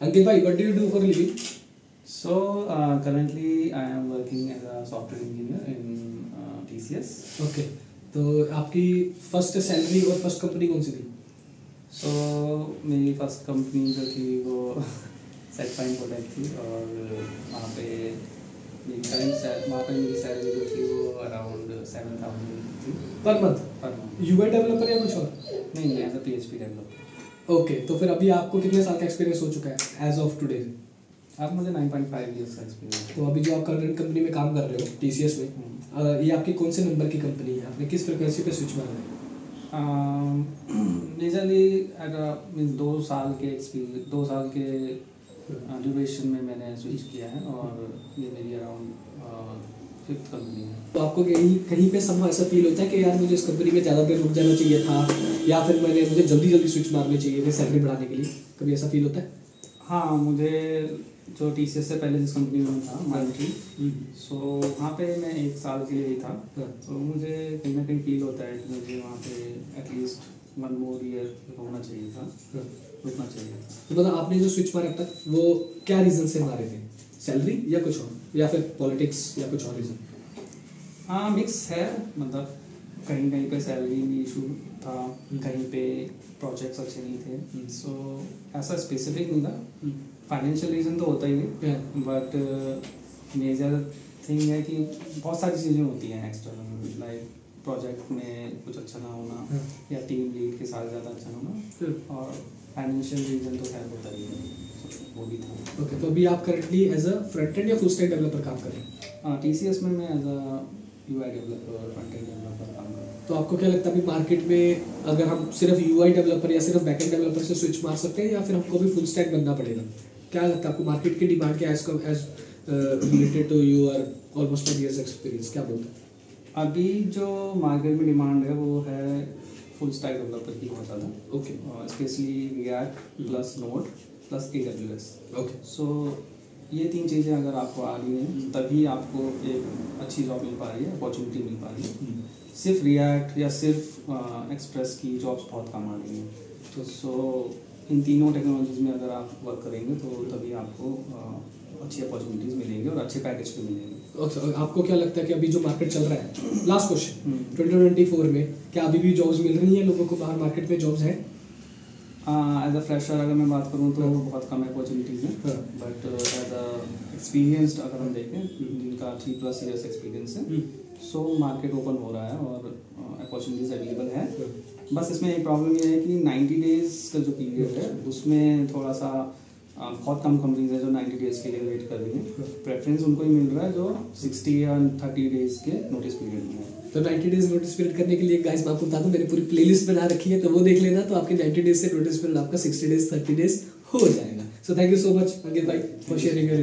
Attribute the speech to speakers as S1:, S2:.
S1: Ankit bhai, what do you do for a living?
S2: So uh, currently I am working as a software engineer in uh, TCS.
S1: Okay. तो आपकी first salary और first company कौन सी थी so
S2: So मेरी first company जो थी वो सेट फाइन प्रोडक्ट थी और वहाँ पे मेरी करंट वहाँ पे मेरी सैलरी जो थी वो अराउंड सेवन थाउज़ेंड थी
S1: per month
S2: per month
S1: UI developer या कुछ और
S2: नहीं नहीं as a P H P developer
S1: okay तो फिर अभी आपको कितने साल का एक्सपीरियंस हो चुका है? एज ऑफ़ टुडे
S2: आप मुझे नाइन पॉइंट फाइव ईयर्स का एक्सपीरियंस
S1: तो अभी जो आप करंट कंपनी में काम कर रहे हो टीसीएस में अ, ये आपकी कौन से नंबर की कंपनी है? आपने किस फ्रिक्वेंसी पे स्विच मारा है?
S2: मेजरली मीन्स दो साल के एक्सपीरियंस दो साल के ड्यूरेशन में मैंने स्विच किया है और ये मेरी अराउंड फिफ्थ कंपनी
S1: तो आपको कहीं कहीं पे समझ ऐसा फील होता है कि यार मुझे इस कंपनी में ज़्यादा देर रुक जाना चाहिए था या फिर मैंने मुझे जल्दी जल्दी स्विच मारने चाहिए थे सैलरी बढ़ाने के लिए? कभी ऐसा फील होता है?
S2: हाँ मुझे जो टीसीएस से पहले जिस कंपनी में था माइंट्री सो वहाँ पे मैं एक साल के लिए ही था।
S1: हाँ।
S2: तो मुझे कहीं ना कहीं फील होता है कि मुझे वहाँ पे एटलीस्ट वन मोर ईयर होना चाहिए था।
S1: हाँ।
S2: रुकना चाहिए था।
S1: तो मतलब आपने जो स्विच मारा था वो क्या रीज़न से मारे थे? सैलरी या कुछ और? या फिर पॉलिटिक्स या कुछ और रीज़न
S2: हाँ मिक्स है। मतलब कहीं कहीं पे सैलरी भी इशू था
S1: हम्म।
S2: कहीं पे प्रोजेक्ट्स अच्छे नहीं थे।
S1: हम्म।
S2: सो ऐसा स्पेसिफिक नहीं था। फाइनेंशियल रीज़न तो होता ही है। बट मेजर थिंग है कि बहुत सारी चीज़ें होती हैं एक्सटर्नल लाइक प्रोजेक्ट में कुछ अच्छा ना होना। या टीम लीड के साथ ज़्यादा अच्छा ना होना। और फाइनेंशियल रीज़न तो खैर होता ही है।
S1: ओके तो अभी आप currently as a front end या फुल स्टैक डेवलपर काम कर रहे हैं?
S2: टी सी एस में मैं as a U I developer front end developer काम कर रहा हूँ।
S1: तो आपको क्या लगता है अभी मार्केट में अगर हम सिर्फ़ यूआई डेवलपर या सिर्फ़ बैकएंड डेवलपर से स्विच मार सकते हैं या फिर हमको भी फुल स्टैक बनना पड़ेगा? क्या लगता है आपको मार्केट की डिमांड क्या है as related to your almost years experience क्या बोलते हैं?
S2: अभी जो मार्केट में डिमांड है वो है फुल स्टैक डेवलपर की बहुत ज़्यादा।
S1: Okay
S2: specially React plus Node plus A W S
S1: okay
S2: so ये तीन चीज़ें अगर आपको आ रही हैं तभी आपको एक अच्छी जॉब मिल पा रही है अपॉर्चुनिटी मिल पा रही है। सिर्फ़ रिएक्ट या सिर्फ़ एक्सप्रेस की जॉब्स बहुत कम आ रही हैं। तो सो इन तीनों टेक्नोलॉजीज़ में अगर आप वर्क करेंगे तो तभी आपको अच्छी अपॉर्चुनिटीज़ मिलेंगी और अच्छे पैकेज भी मिलेंगे।
S1: Okay, आपको क्या लगता है कि अभी जो मार्केट चल रहा है? Last question
S2: twenty
S1: twenty four में क्या अभी भी जॉब्स मिल रही हैं लोगों को बाहर मार्केट में? जॉब्स हैं?
S2: एज अ फ्रेशर अगर मैं बात करूँ तो
S1: हाँ।
S2: बहुत कम अपॉर्चुनिटीज़ हैं।
S1: हाँ।
S2: बट एज अ एक्सपीरियंस्ड अगर हम देखें जिनका थ्री प्लस ईयर्स एक्सपीरियंस है सो मार्केट ओपन हो रहा है और अपॉर्चुनिटीज़ अवेलेबल है। बस इसमें एक प्रॉब्लम ये है कि 90 डेज़ का जो पीरियड है। उसमें थोड़ा सा बहुत कम कंपनीज़ है जो 90 डेज़ के लिए वेट कर रही हैं। प्रेफरेंस उनको ही मिल रहा है जो 60 या 30 डेज़ के नोटिस पीरियड में
S1: तो 90 डेज़ नोटिस पीरियड करने के लिए गाइस मैं आपको बता दूँ, मैंने पूरी प्लेलिस्ट बना रखी है तो वो देख लेना तो आपके 90 डेज़ से नोटिस पीरियड आपका 60 डेज़ 30 डेज़ हो जाएगा। So thank you so much Ankit भाई फॉर शेयरिंग योर